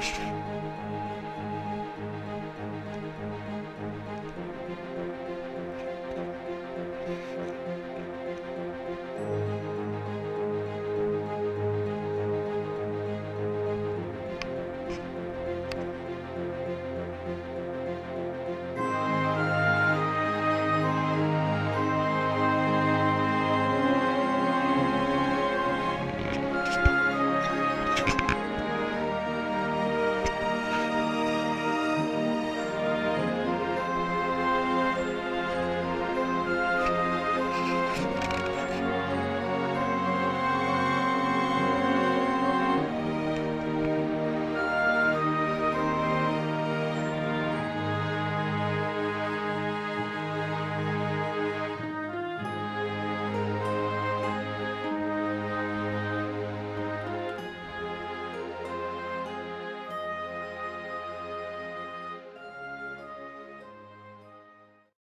是。